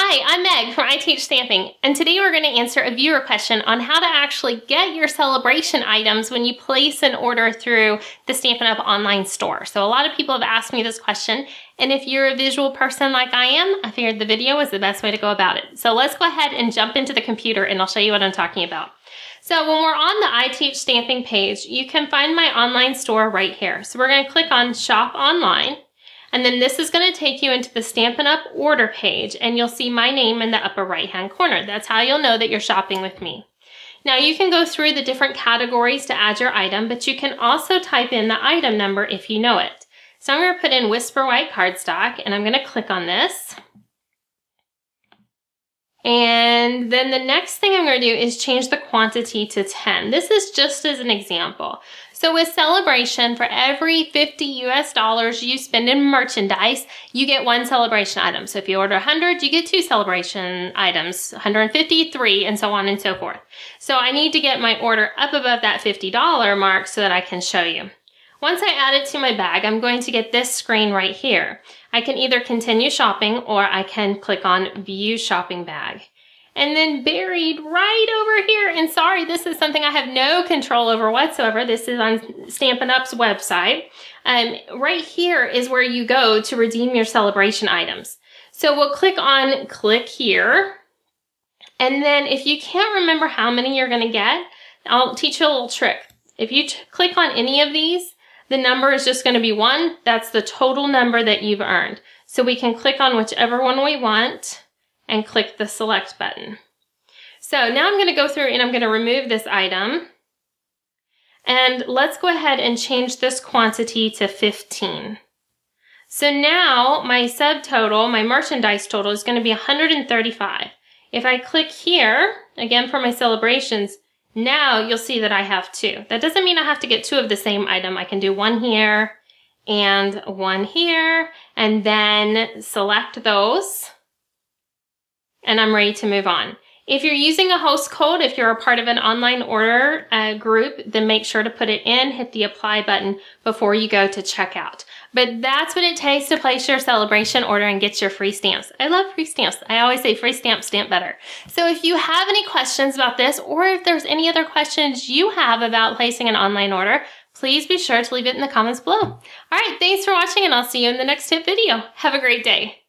Hi, I'm Meg from I Teach Stamping, and today we're going to answer a viewer question on how to actually get your Sale-a-Bration items when you place an order through the Stampin' Up! online store. So a lot of people have asked me this question, and if you're a visual person like I am, I figured the video was the best way to go about it. So let's go ahead and jump into the computer and I'll show you what I'm talking about. So when we're on the I Teach Stamping page, you can find my online store right here. So we're going to click on Shop Online. And then this is gonna take you into the Stampin' Up! order page and you'll see my name in the upper right hand corner. That's how you'll know that you're shopping with me. Now you can go through the different categories to add your item, but you can also type in the item number if you know it. So I'm gonna put in Whisper White cardstock and I'm gonna click on this. And then the next thing I'm gonna do is change the quantity to 10. This is just as an example. So with Sale-a-Bration, for every 50 US dollars you spend in merchandise, you get one Sale-a-Bration item. So if you order 100, you get two Sale-a-Bration items, 153, and so on and so forth. So I need to get my order up above that $50 mark so that I can show you. Once I add it to my bag, I'm going to get this screen right here. I can either continue shopping or I can click on View Shopping Bag. And then buried right over here, and sorry, this is something I have no control over whatsoever. This is on Stampin' Up's website. Um, right here is where you go to redeem your Sale-a-Bration items. So we'll click on click here. And then if you can't remember how many you're gonna get, I'll teach you a little trick. If you click on any of these, the number is just gonna be one. That's the total number that you've earned. So we can click on whichever one we want and click the select button. So now I'm gonna go through and I'm gonna remove this item. And let's go ahead and change this quantity to 15. So now my subtotal, my merchandise total is gonna be 135. If I click here, again for my Sale-a-Brations, now you'll see that I have two. That doesn't mean I have to get two of the same item. I can do one here and one here, and then select those, and I'm ready to move on. If you're using a host code, if you're a part of an online order uh, group, then make sure to put it in, hit the apply button before you go to checkout. But that's what it takes to place your Sale-a-Bration order and get your free stamps. I love free stamps. I always say free stamp, stamp better. So if you have any questions about this, or if there's any other questions you have about placing an online order, please be sure to leave it in the comments below. All right, thanks for watching and I'll see you in the next tip video. Have a great day.